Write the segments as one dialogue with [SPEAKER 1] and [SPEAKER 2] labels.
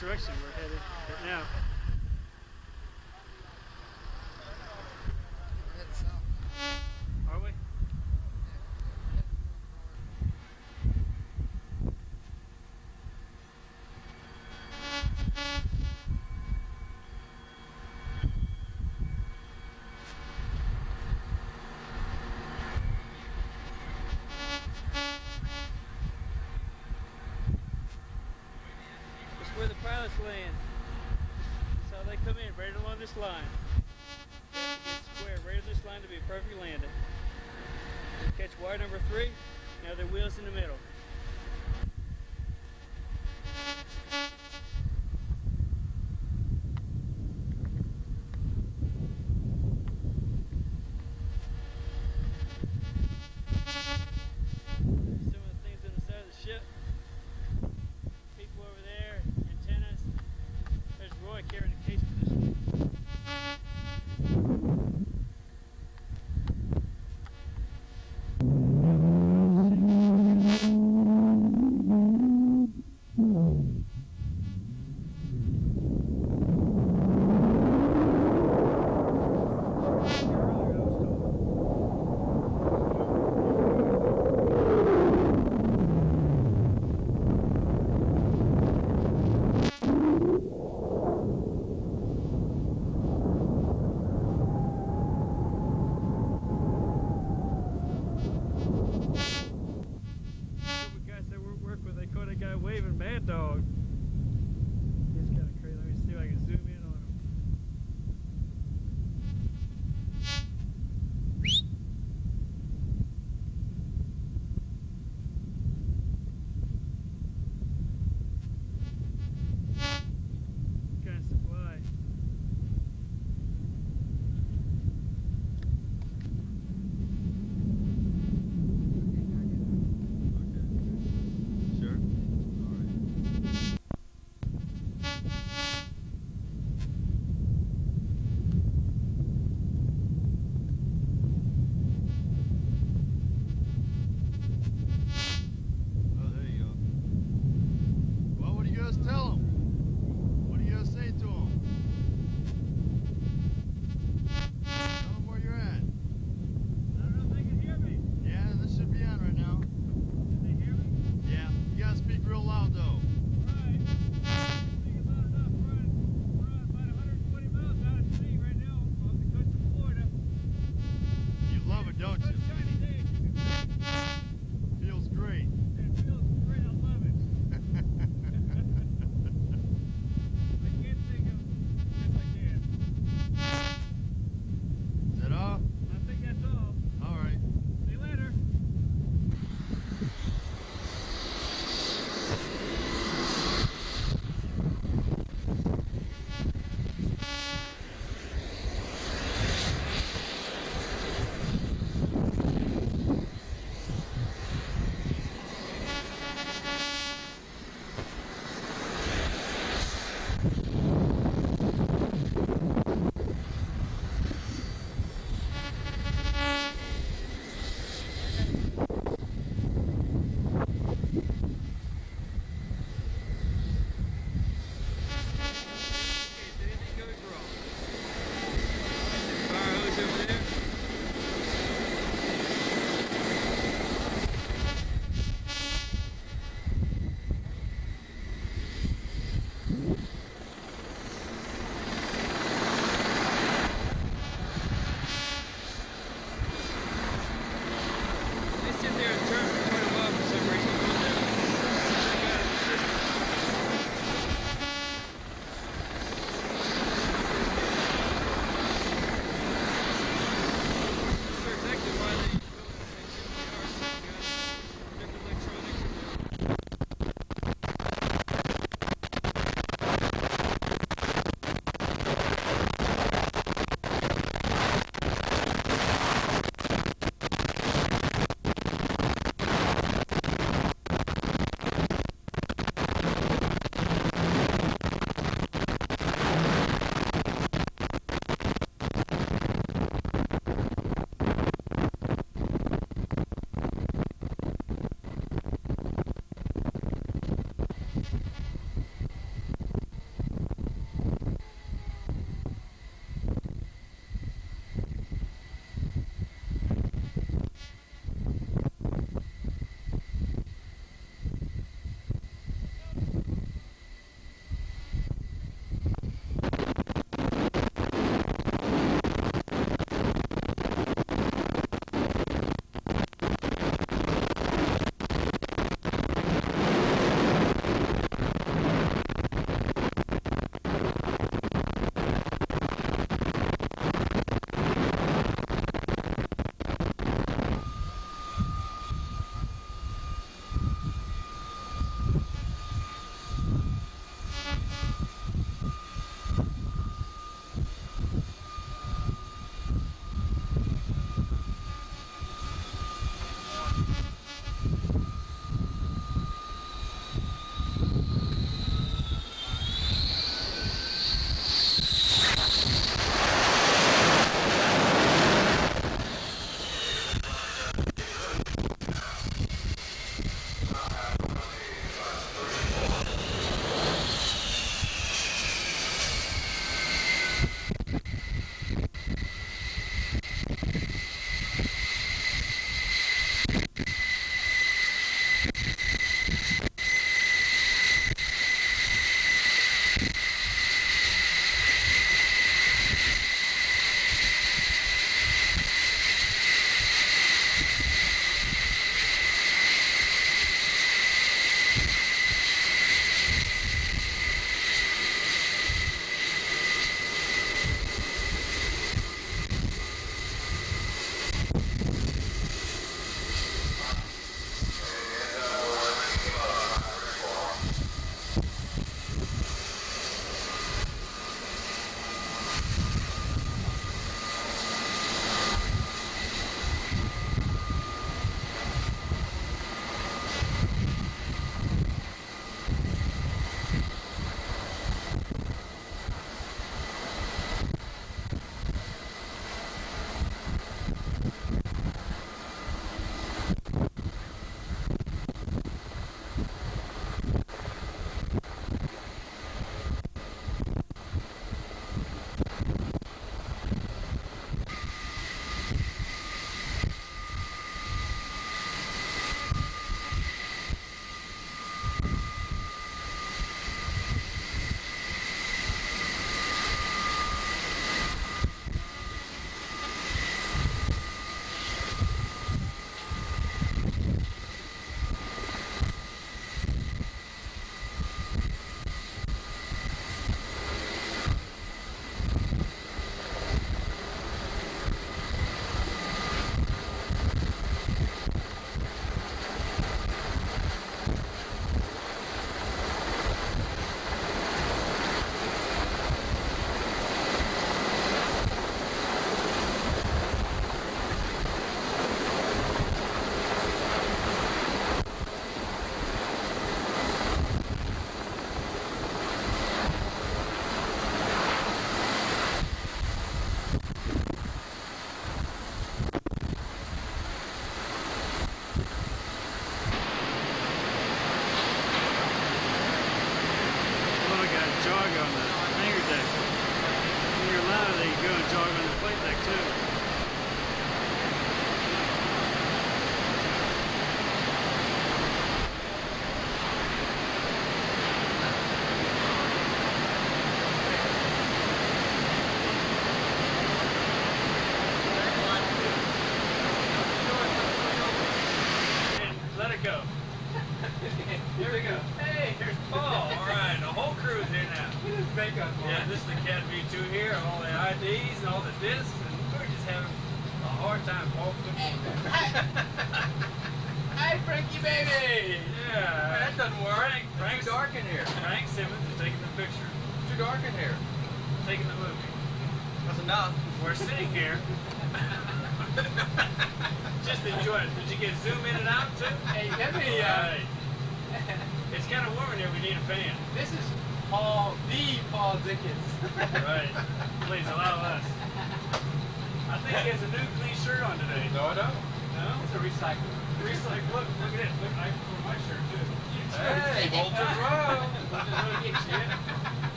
[SPEAKER 1] direction we're headed right now.
[SPEAKER 2] We're heading south.
[SPEAKER 1] Are we? That's where the pilots land. That's how they come in, right along this line. Square right on this line to be a perfect landing. Catch wire number three, now the wheels in the middle.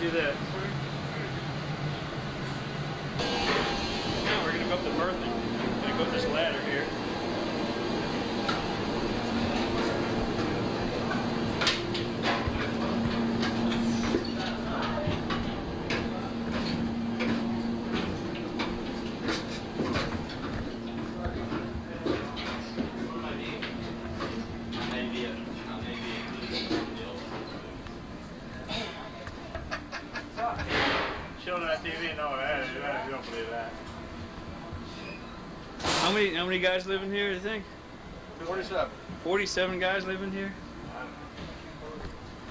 [SPEAKER 1] Do that? Now we're gonna go up the berthing. We're gonna go up this ladder here. Showing on TV, no, I, I don't believe that. How many how many guys live in here? You think?
[SPEAKER 3] 47.
[SPEAKER 1] Forty-seven guys live in here.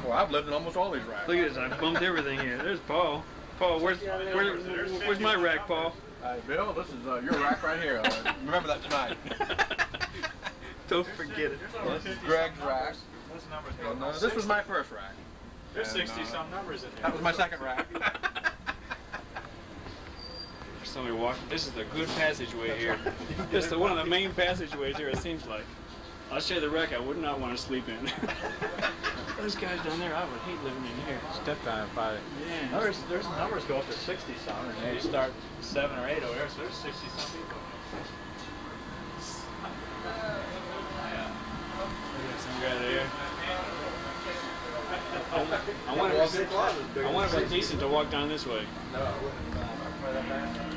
[SPEAKER 3] Well, I've lived in almost all these racks.
[SPEAKER 1] Look at this! I bumped everything here. There's Paul. Paul, where's where, where's my rack, Paul?
[SPEAKER 3] Hey, Bill, this is uh, your rack right here. Uh, remember that tonight.
[SPEAKER 1] Don't forget it.
[SPEAKER 3] This is Greg's rack.
[SPEAKER 1] What's the numbers?
[SPEAKER 3] Uh, this was my first rack.
[SPEAKER 1] There's
[SPEAKER 3] uh,
[SPEAKER 1] 60 some numbers in here.
[SPEAKER 3] That was my second rack.
[SPEAKER 1] Somebody walk. This is a good passageway here. This is one of the main passageways here. It seems like. I'll show you the wreck. I would not want to sleep in. Those guys down there, I would hate living in here.
[SPEAKER 4] Step time fight.
[SPEAKER 1] Yeah.
[SPEAKER 4] There's there's numbers go up to sixty some, and they start seven or eight over there.
[SPEAKER 1] So there's 60 some people. Look at some guy there. I, I wonder if I wonder if it's decent to walk down this way.
[SPEAKER 4] No, I wouldn't.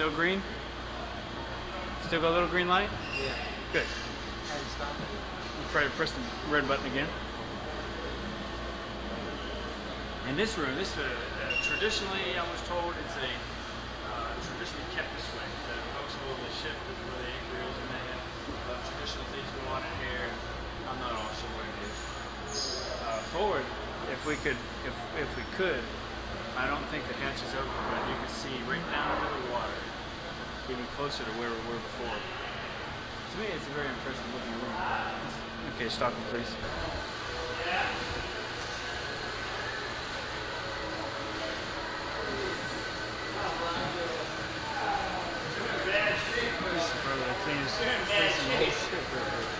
[SPEAKER 1] still green? Still got a little green light?
[SPEAKER 5] Yeah.
[SPEAKER 1] Good. Try to press the red button again. In this room, this uh, uh, traditionally, I was told, it's a uh, traditionally kept this way. The folks hold the ship where the anchor is, and they have uh, traditional things go on in here. I'm not all sure what it is. Uh, forward, if we could, if if we could, I don't think the hatch is open, but you can see right down into the water, even closer to where we were before. To me, it's a very impressive looking room. Okay, stop him, please. This is probably the cleanest place in the whole ship right here.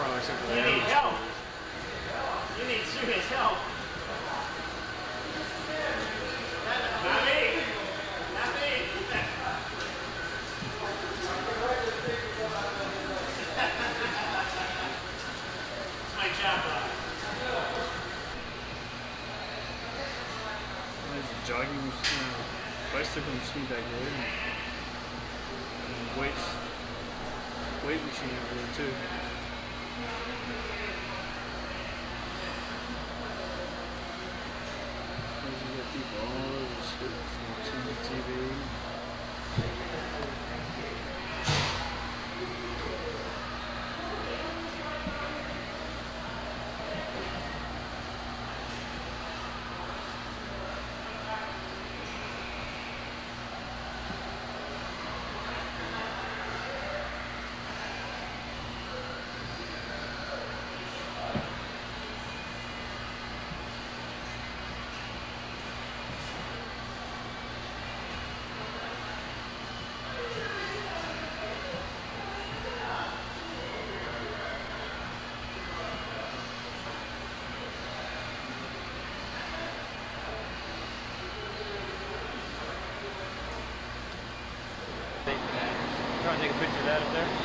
[SPEAKER 1] Probably except
[SPEAKER 6] You need help. You need serious help. Not me. Not me. It's my job, Rob.
[SPEAKER 1] There's a jogging machine, uh, bicycle machine back there. And, and weights, weight machine over there too. There's you got people all over the shit watching TV. Try and take a picture of that up there.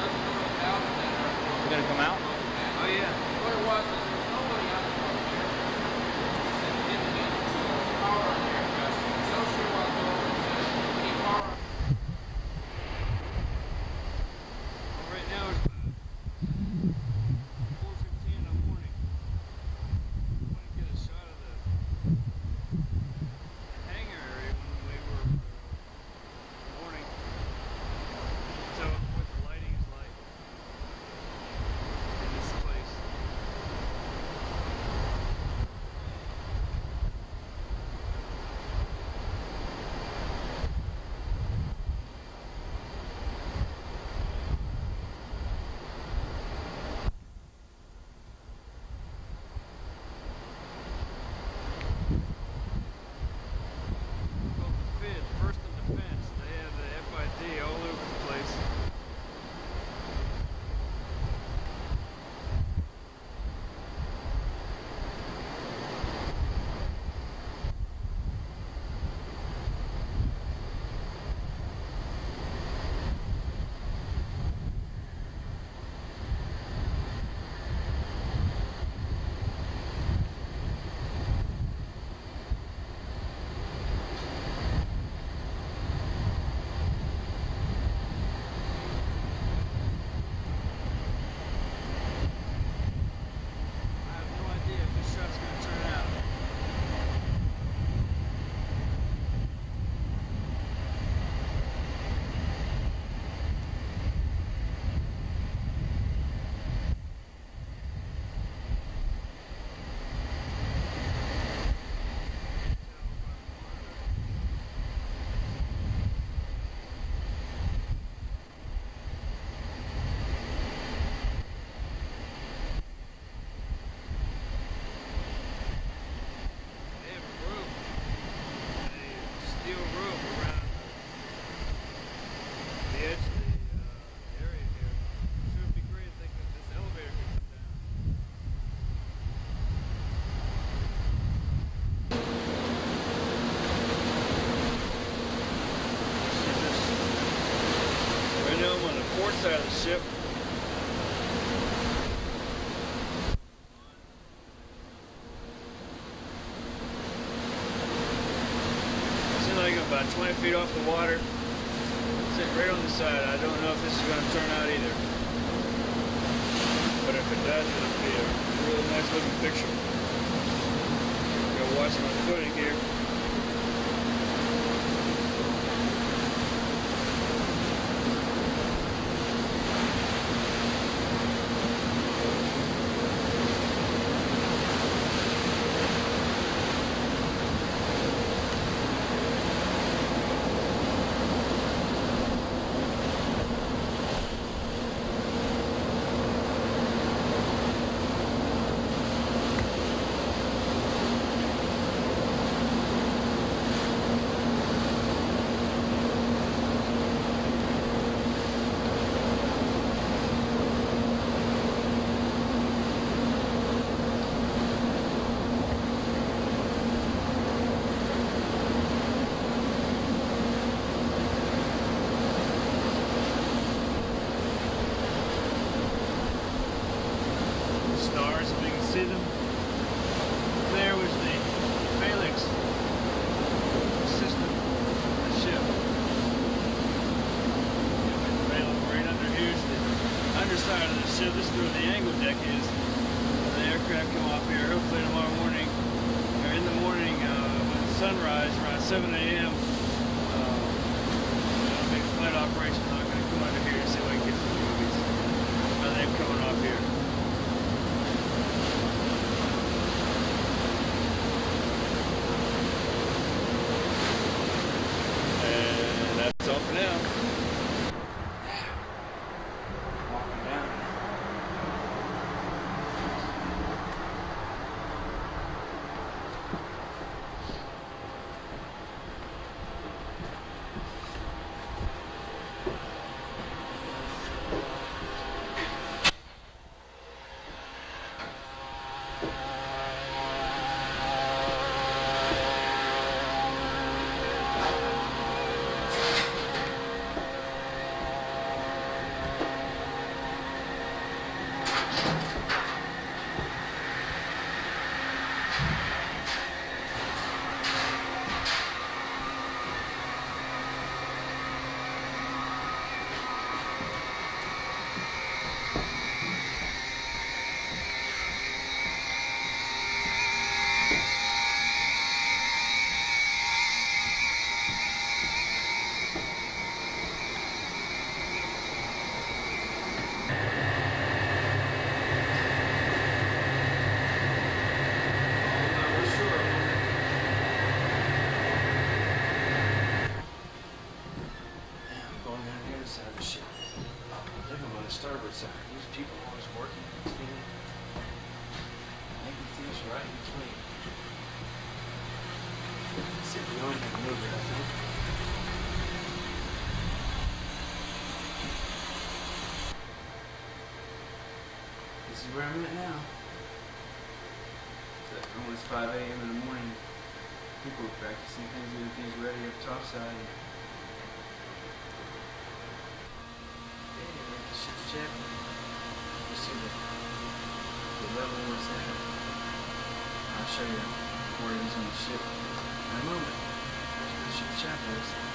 [SPEAKER 1] feet off the water. where I'm at now. It's almost 5 a.m. in the morning. People are practicing things, getting things ready up topside. Damn, like the ship's chapel. You see the, the level where it's at. I'll show you where it is on the ship in a moment. That's where the ship's is.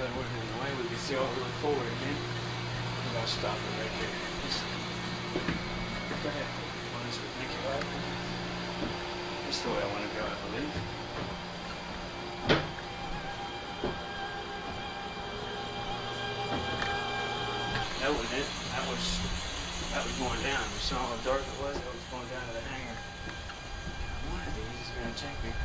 [SPEAKER 5] That
[SPEAKER 7] wasn't in the way, we could see all the way forward again. I'm going to stop it right there. Just, go ahead. Honestly, thank you. That's the way I want to go, I believe. That was it. That was, that was going down. You saw how dark it was? That was going down to the hangar. One of these is going to take me.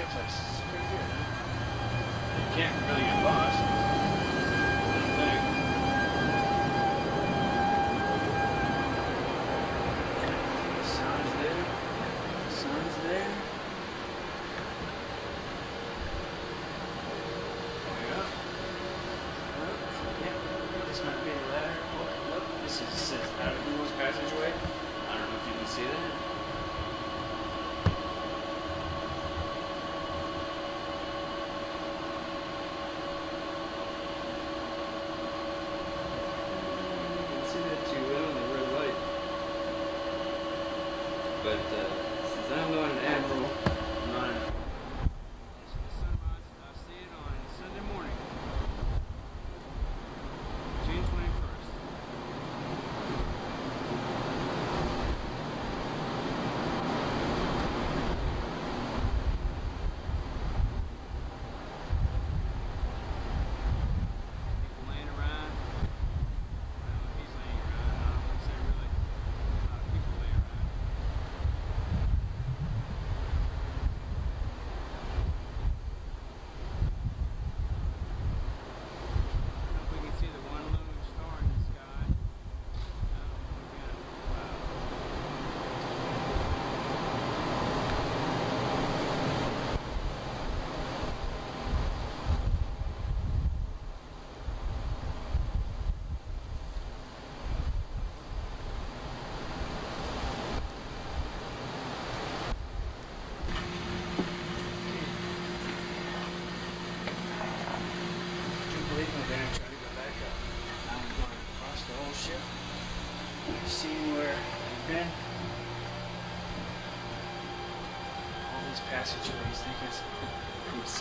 [SPEAKER 7] hit, like, it's pretty good. You can't really get lost.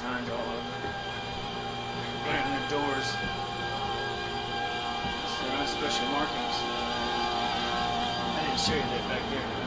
[SPEAKER 7] behind all of them, the doors. It's their special markings. I didn't show you that back there.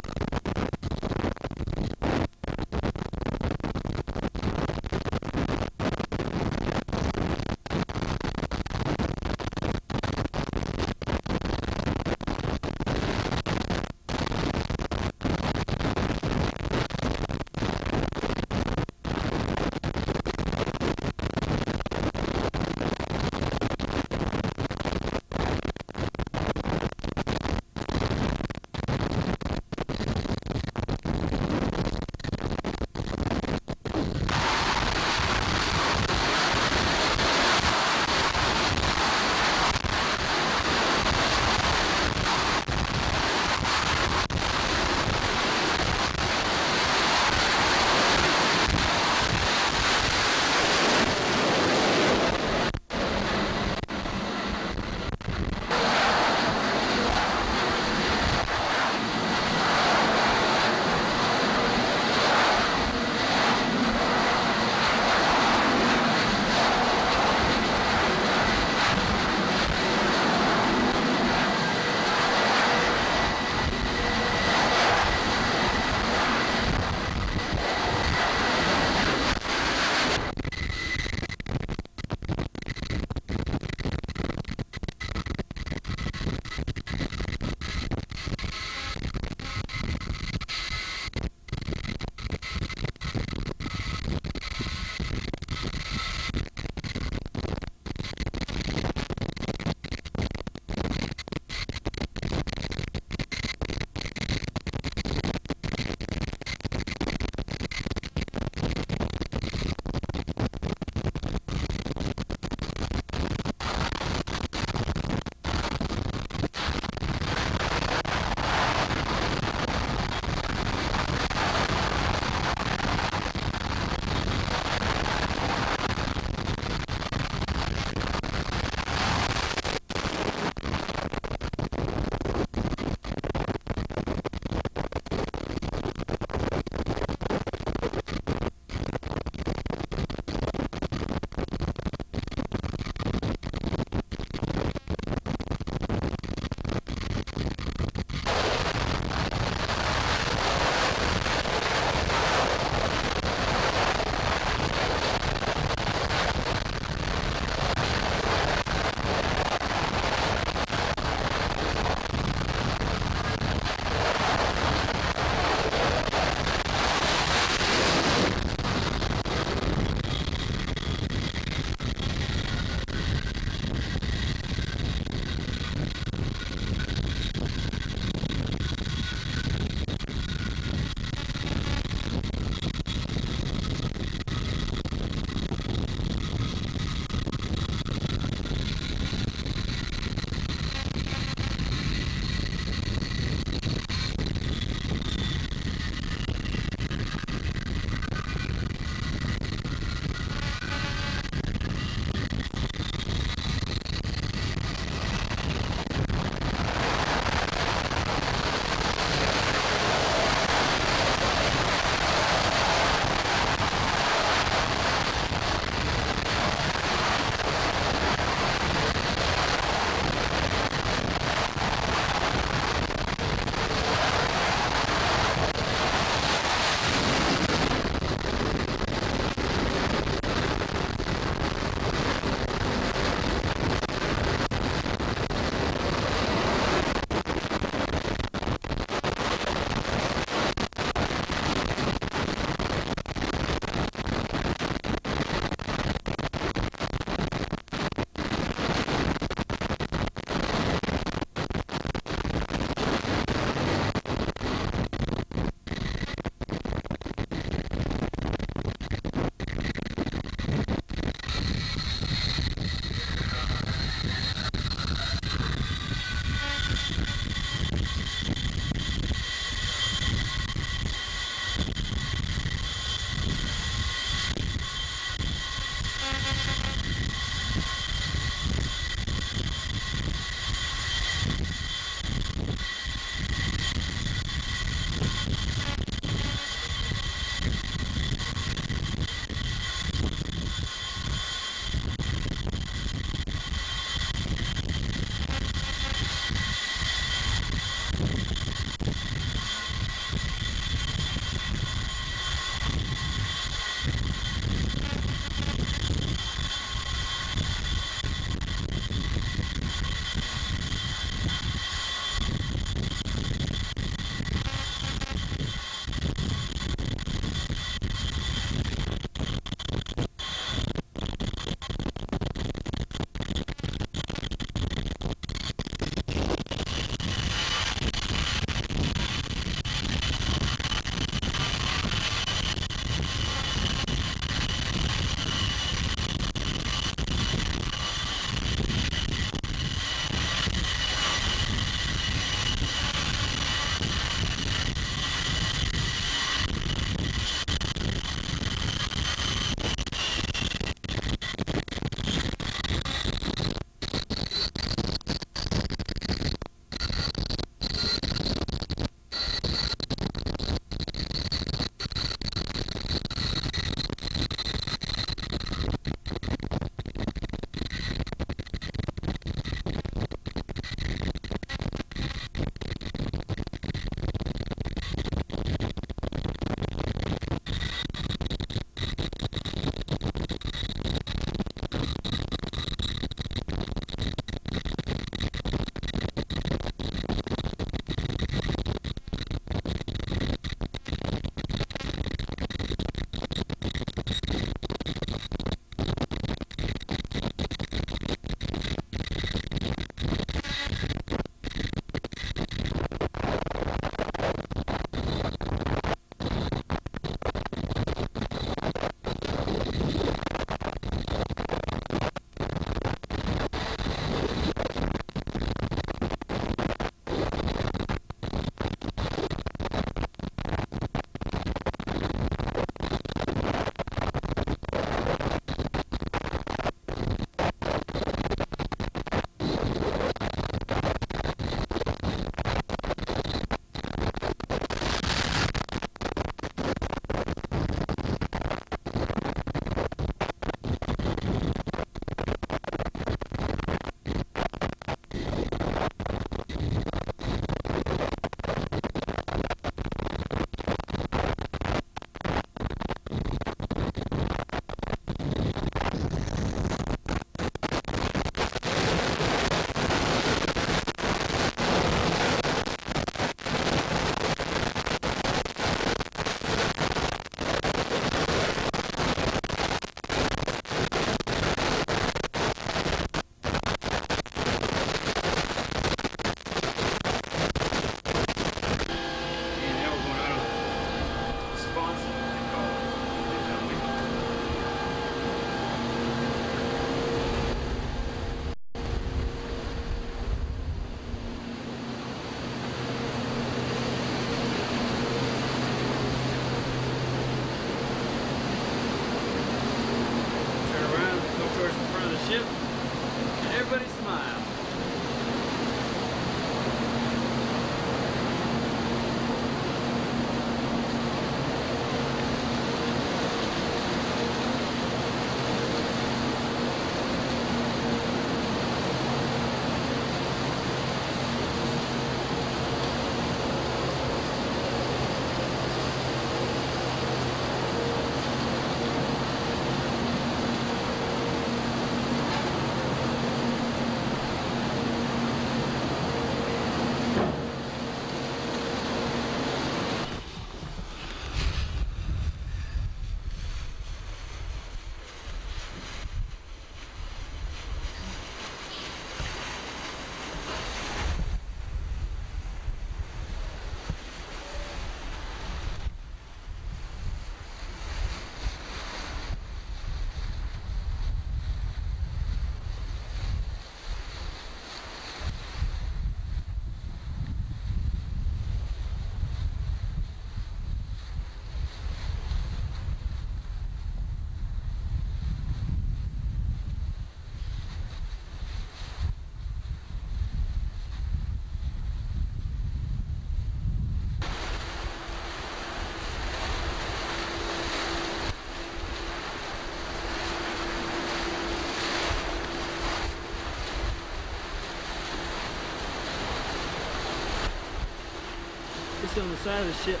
[SPEAKER 1] It's on the side of the ship.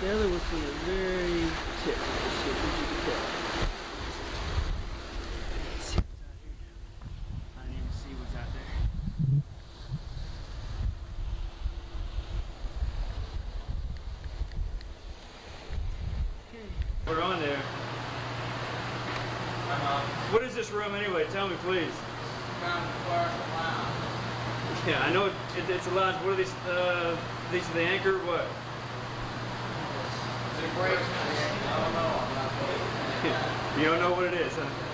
[SPEAKER 1] The other was from the very tip of the ship, as you can tell. What's out here now. I didn't even see what's out there. We're on there. Uh-huh. What is this room anyway? Tell me, please.
[SPEAKER 5] Kind of commercial lounge.
[SPEAKER 1] Yeah, I know it, it, it's a lounge. What are these? Uh, these are the anchor. What?
[SPEAKER 5] Is it breaks? I don't know. I'm not.
[SPEAKER 1] You don't know what it is, huh?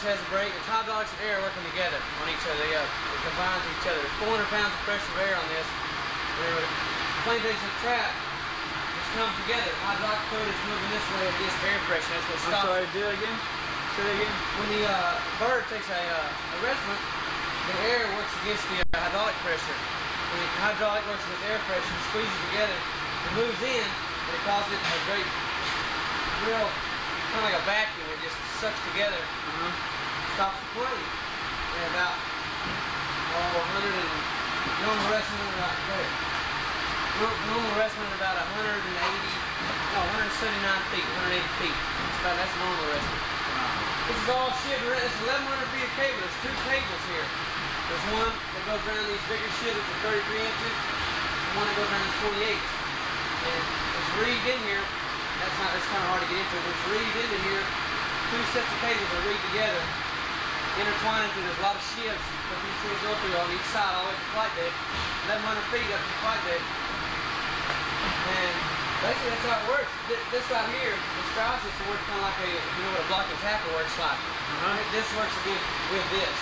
[SPEAKER 8] And it works as a brake. It's hydraulics and air working together on each other. They, uh, they combine to each other. There's 400 pounds of pressure of air on this. Whenever the plane takes a trap, this comes together. Hydraulic fluid is moving this way against air pressure. That's what
[SPEAKER 4] I'm
[SPEAKER 8] stops
[SPEAKER 4] sorry,
[SPEAKER 8] it.
[SPEAKER 4] do it again. Say it again.
[SPEAKER 8] When the uh, bird takes a uh, arrestment, the air works against the uh, hydraulic pressure. When the hydraulic works against air pressure, it squeezes together, it moves in, and it causes it a great, real, kind of like a vacuum. It just sucks together,
[SPEAKER 4] Uh-huh.
[SPEAKER 8] stops about, oh, 100 and, normal wrestling about, wait, normal wrestling about 180, no, 179 feet, 180 feet. That's about, that's normal wrestling. This is all shit. It's 1,100 feet of cable. There's two cables here. There's one that goes around these bigger ships at 33 inches, and one that goes around these 48s. And it's reed in here. That's not. It's kind of hard to get into. There's reed into here. Two sets of cables are reed together, intertwined through. There's a lot of shifts that these things go through on each side, all the way to the flight deck. 1,100 feet up to the flight deck. And basically that's how it works. Th- This right here, this drives this to work kind of like a, you know what a block and tackle works like.
[SPEAKER 4] Uh-huh.
[SPEAKER 8] This works again with this.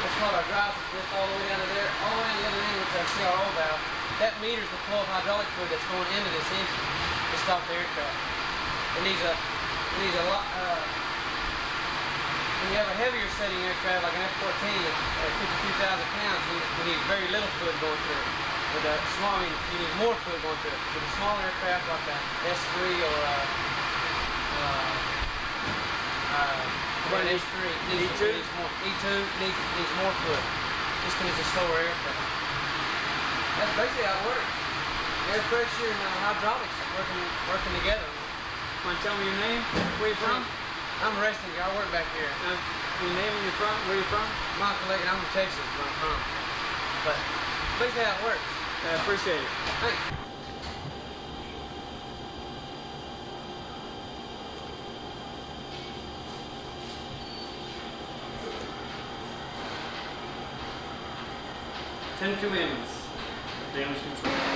[SPEAKER 8] That's called our drive system. This all the way down to there, all the way to the other end, which is our CRO valve. That meters the flow of hydraulic fluid that's going into this engine to stop the aircraft. It needs a, it needs a lot, uh, when you have a heavier setting aircraft like an F-14 at, at 52,000 pounds, you, you need very little fluid going through it. With a small, I mean, you need more fluid going through it. With a smaller aircraft like an S3 or a, uh, uh, an H3, needs,
[SPEAKER 4] E2?
[SPEAKER 8] needs more. E2 needs, needs more fluid, just because it's a slower aircraft. That's basically how it works. Air pressure and uh, hydraulics working working together.
[SPEAKER 4] Want to tell me your name? Where you from?
[SPEAKER 8] I'm guy. I work back here.
[SPEAKER 4] Uh, your name and you're from? Where you from?
[SPEAKER 8] Michael Lake, I'm from Texas, where I'm from. But basically how it works.
[SPEAKER 4] I appreciate it.
[SPEAKER 8] Thanks.
[SPEAKER 4] Ten Commandments. Damage control.